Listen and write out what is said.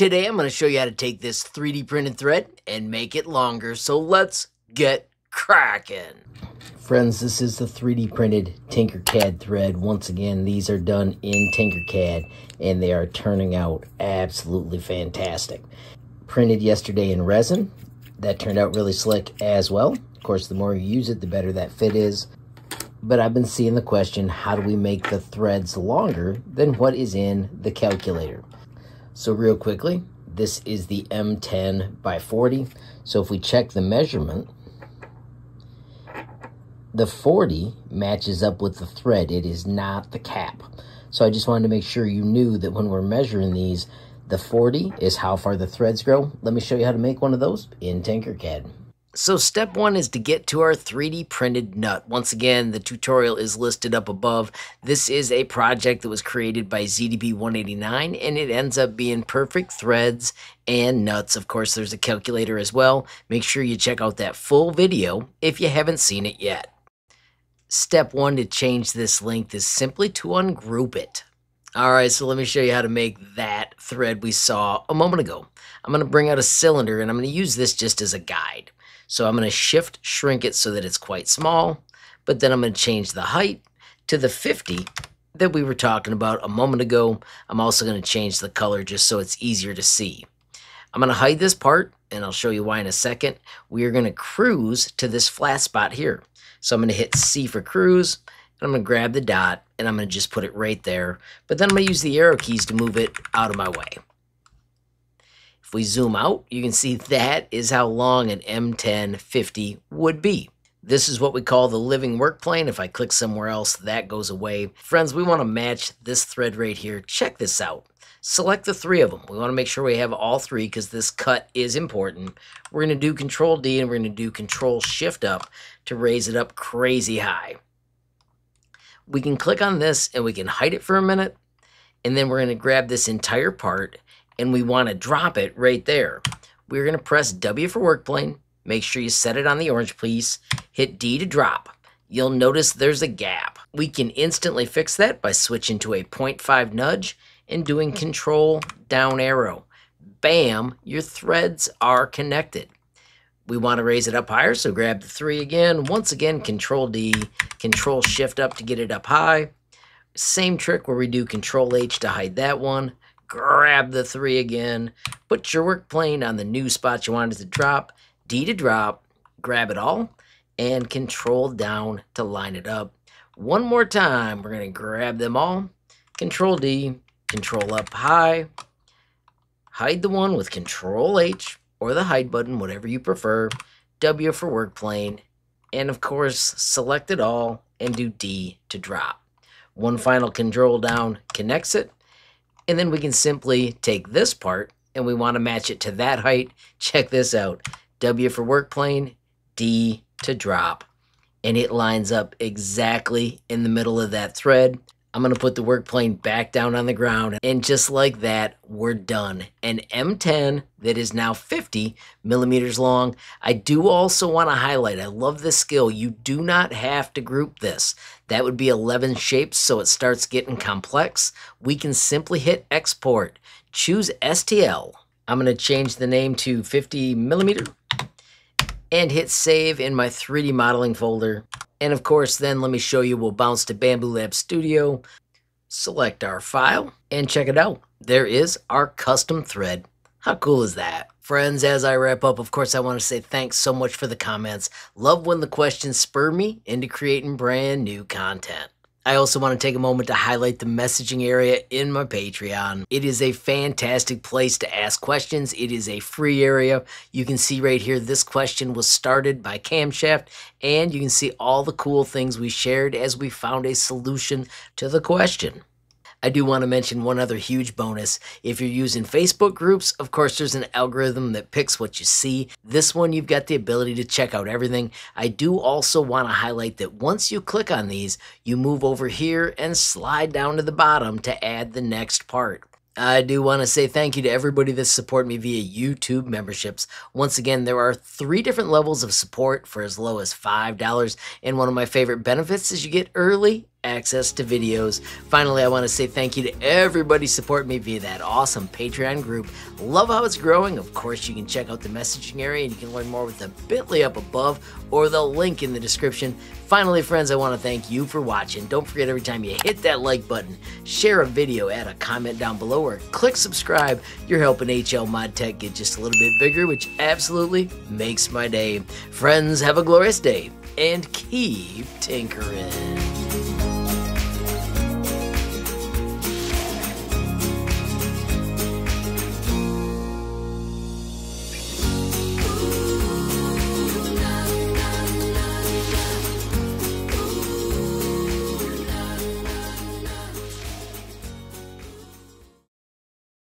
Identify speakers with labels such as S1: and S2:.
S1: Today I'm going to show you how to take this 3D printed thread and make it longer. So let's get cracking. Friends, this is the 3D printed Tinkercad thread. Once again, these are done in Tinkercad and they are turning out absolutely fantastic. Printed yesterday in resin. That turned out really slick as well. Of course, the more you use it, the better that fit is. But I've been seeing the question, how do we make the threads longer than what is in the calculator? So real quickly, this is the M10 by 40. So if we check the measurement, the 40 matches up with the thread. It is not the cap. So I just wanted to make sure you knew that when we're measuring these, the 40 is how far the threads grow. Let me show you how to make one of those in Tinkercad. So step one is to get to our 3D printed nut. Once again, the tutorial is listed up above. This is a project that was created by ZDP189 and it ends up being perfect threads and nuts. Of course, there's a calculator as well. Make sure you check out that full video if you haven't seen it yet. Step one to change this length is simply to ungroup it. All right, so let me show you how to make that thread we saw a moment ago. I'm going to bring out a cylinder and I'm going to use this just as a guide. So I'm going to shift shrink it so that it's quite small, but then I'm going to change the height to the 50 that we were talking about a moment ago. I'm also going to change the color just so it's easier to see. I'm going to hide this part, and I'll show you why in a second. We are going to cruise to this flat spot here. So I'm going to hit C for cruise, and I'm going to grab the dot, and I'm going to just put it right there. But then I'm going to use the arrow keys to move it out of my way. If we zoom out, you can see that is how long an M1050 would be. This is what we call the living work plane. If I click somewhere else, that goes away. Friends, we want to match this thread right here. Check this out. Select the three of them. We want to make sure we have all three because this cut is important. We're going to do Control D and we're going to do Control Shift up to raise it up crazy high. We can click on this and we can hide it for a minute. And then we're going to grab this entire part and we want to drop it right there. We're going to press W for work plane. Make sure you set it on the orange piece. Hit D to drop. You'll notice there's a gap. We can instantly fix that by switching to a 0.5 nudge and doing control down arrow. Bam, your threads are connected. We want to raise it up higher, so grab the three again. Once again, control D, control shift up to get it up high. Same trick where we do control H to hide that one grab the three again, put your work plane on the new spot you wanted to drop, D to drop, grab it all, and control down to line it up. One more time, we're going to grab them all, control D, control up high, hide the one with control H or the hide button, whatever you prefer, W for work plane, and of course, select it all and do D to drop. One final control down connects it, and then we can simply take this part and we want to match it to that height. Check this out. W for work plane, D to drop. And it lines up exactly in the middle of that thread. I'm going to put the work plane back down on the ground. And just like that, we're done. An M10 that is now 50 millimeters long. I do also want to highlight, I love this skill. You do not have to group this. That would be 11 shapes, so it starts getting complex. We can simply hit export. Choose STL. I'm going to change the name to 50 millimeter and hit save in my 3D modeling folder. And of course, then let me show you, we'll bounce to Bambu Lab Studio, select our file, and check it out. There is our custom thread. How cool is that? Friends, as I wrap up, of course, I want to say thanks so much for the comments. Love when the questions spur me into creating brand new content. I also want to take a moment to highlight the messaging area in my Patreon. It is a fantastic place to ask questions. It is a free area. You can see right here, this question was started by Camshaft, and you can see all the cool things we shared as we found a solution to the question. I do want to mention one other huge bonus. If you're using Facebook groups, of course, there's an algorithm that picks what you see. This one, you've got the ability to check out everything. I do also want to highlight that once you click on these, you move over here and slide down to the bottom to add the next part. I do want to say thank you to everybody that support me via YouTube memberships. Once again, there are three different levels of support for as low as $5. And one of my favorite benefits is you get early access to videos. Finally, I want to say thank you to everybody supporting me via that awesome Patreon group. Love how it's growing. Of course, you can check out the messaging area and you can learn more with the bit.ly up above or the link in the description. Finally, friends, I want to thank you for watching. Don't forget every time you hit that like button, share a video, add a comment down below, or click subscribe. You're helping HL Mod Tech get just a little bit bigger, which absolutely makes my day. Friends, have a glorious day and keep tinkering.